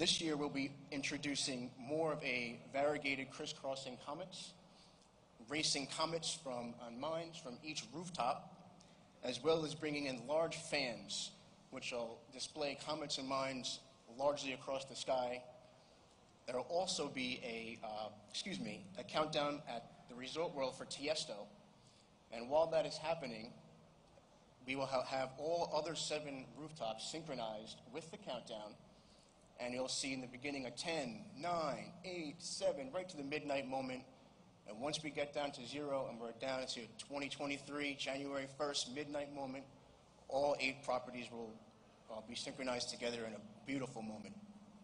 This year, we'll be introducing more of a variegated crisscrossing comets, racing comets from, on mines from each rooftop, as well as bringing in large fans, which will display comets and mines largely across the sky. There will also be a, uh, excuse me, a countdown at the Resort World for Tiesto. And while that is happening, we will ha- have all other seven rooftops synchronized with the countdown. And you'll see in the beginning a 10, 9, 8, 7, right to the midnight moment. And once we get down to zero and we're down to 2023, January 1st, midnight moment, all eight properties will uh, be synchronized together in a beautiful moment.